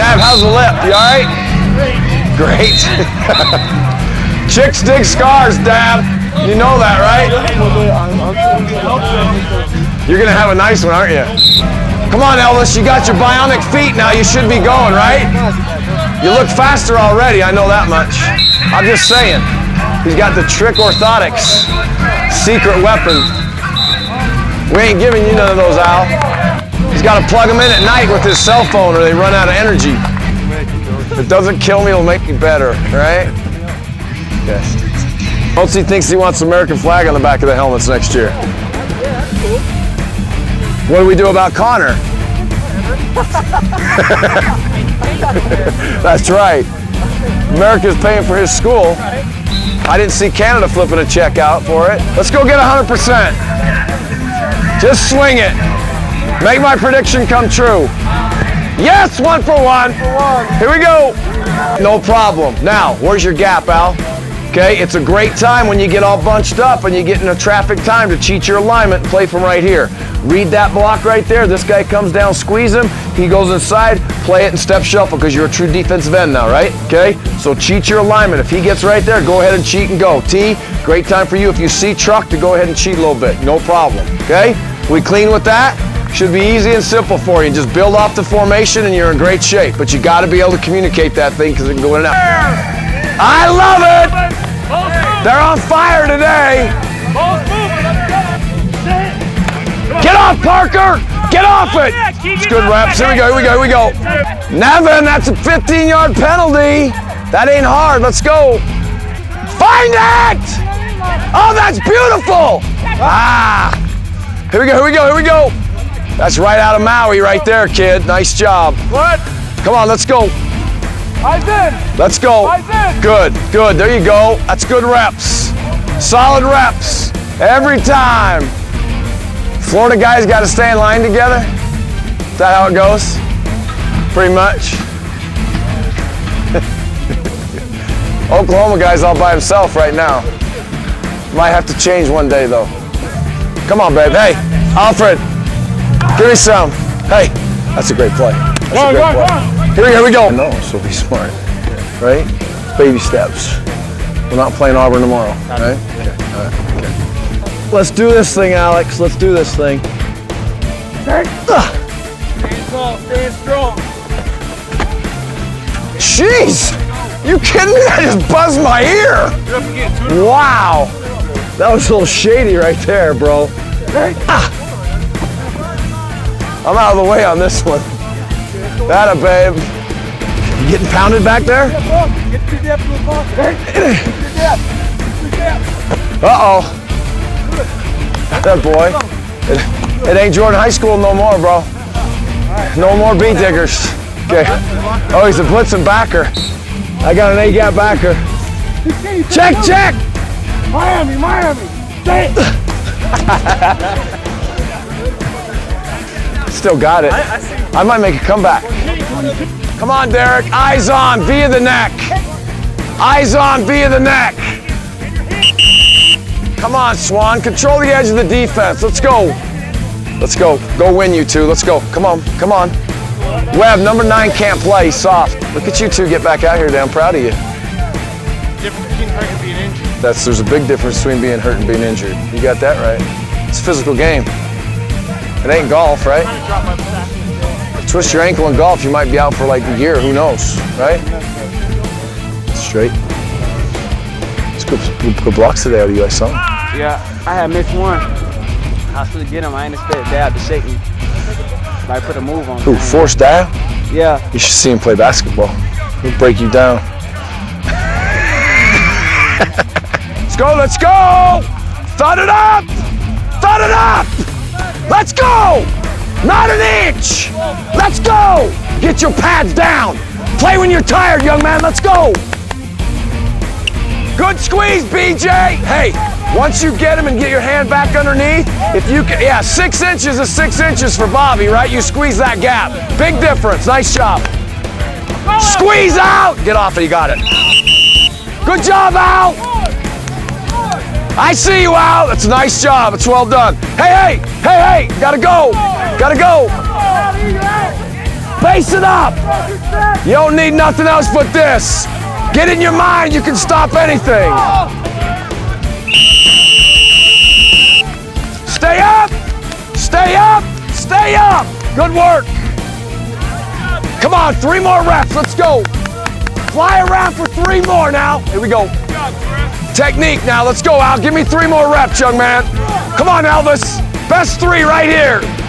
Dab, how's the lip? You all right? Great. Chicks dig scars, Dab. You know that, right? You're gonna have a nice one, aren't you? Come on, Elvis. You got your bionic feet now. You should be going, right? You look faster already. I know that much. I'm just saying. He's got the trick orthotics. Secret weapon. We ain't giving you none of those, Al. He's got to plug them in at night with his cell phone or they run out of energy. If it doesn't kill me, it'll make me better, right? Yes. Otzi thinks he wants the American flag on the back of the helmets next year. What do we do about Connor? That's right. America's paying for his school. I didn't see Canada flipping a check out for it. Let's go get 100%. Just swing it. Make my prediction come true. Yes, one for one. Here we go. No problem. Now, where's your gap, Al? Okay, it's a great time when you get all bunched up and you get in a traffic time to cheat your alignment and play from right here. Read that block right there. This guy comes down, squeeze him. He goes inside, play it and step shuffle because you're a true defensive end now, right? Okay, so cheat your alignment. If he gets right there, go ahead and cheat and go. T, great time for you if you see truck to go ahead and cheat a little bit. No problem, okay? We clean with that? Should be easy and simple for you. Just build off the formation and you're in great shape. But you got to be able to communicate that thing because it can go in and out. I love it! They're on fire today! Get off, Parker! Get off it! It's good reps. Here we go, here we go, here we go. Nevin, that's a 15-yard penalty. That ain't hard. Let's go. Find it! Oh, that's beautiful! Ah! Here we go, here we go, here we go. That's right out of Maui right there, kid. Nice job. What? Come on, let's go. Eyes in. Let's go. Eyes in. Good, good. There you go. That's good reps. Solid reps. Every time. Florida guys got to stay in line together. Is that how it goes? Pretty much. Oklahoma guy's all by himself right now. Might have to change one day though. Come on, babe. Hey, Alfred. Give me some. Hey, that's a great play. That's Go a great go play. go. Here we go, here we go. No, so be smart, right? Baby steps. We're not playing Auburn tomorrow, right? Okay, all right, okay. Let's do this thing, Alex. Let's do this thing. Ah, Stand tall, stand strong. Jeez! You kidding me? I just buzzed my ear. You're up again. Two Wow. That was a little shady right there, bro. Ah. I'm out of the way on this one. That a babe. You getting pounded back there? Get to depth to the ball. Get to depth. Get to depth. Uh-oh. That boy. It, it ain't Jordan High School no more, bro. No more beat diggers. Okay. Oh, he's a blitzing backer. I got an A-gap backer. Check, check! Miami, Miami. Stay. Still got it. I might make a comeback. Come on, Derek. Eyes on, via the neck. Eyes on, via the neck. Come on, Swan. Control the edge of the defense. Let's go. Let's go. Go win, you two. Let's go. Come on. Come on. Webb, number nine can't play. Soft. Look at you two get back out here. Damn proud of you. Difference between hurt and being injured. That's there's a big difference between being hurt and being injured. You got that right. It's a physical game. It ain't golf, right? Trying to drop my back. Twist your ankle in golf, you might be out for like a year. Who knows, right? Straight. It's good, good, good blocks today out of you. I saw. 'em. Yeah, I had missed one. I was supposed to get him. I ain't expect dad to shake me. But I put a move on him. Who forced down? Yeah. You should see him play basketball. He'll break you down. let's go, let's go! Thud it up! Thud it up! Let's go! Not an inch! Let's go! Get your pads down! Play when you're tired, young man, let's go! Good squeeze, BJ! Hey, once you get him and get your hand back underneath, if you can, yeah, six inches is six inches for Bobby, right? You squeeze that gap. Big difference, nice job. Squeeze out! Get off it, you got it. Good job, Al! I see you, Al. That's a nice job. It's well done. Hey, hey, hey, hey, gotta go. Gotta go. Face it up. You don't need nothing else but this. Get in your mind, you can stop anything. Stay up, stay up, stay up. Good work. Come on, three more reps, let's go. Fly around for three more now. Here we go. Technique now, let's go, Al. Give me three more reps, young man. Come on, Elvis. Best three right here.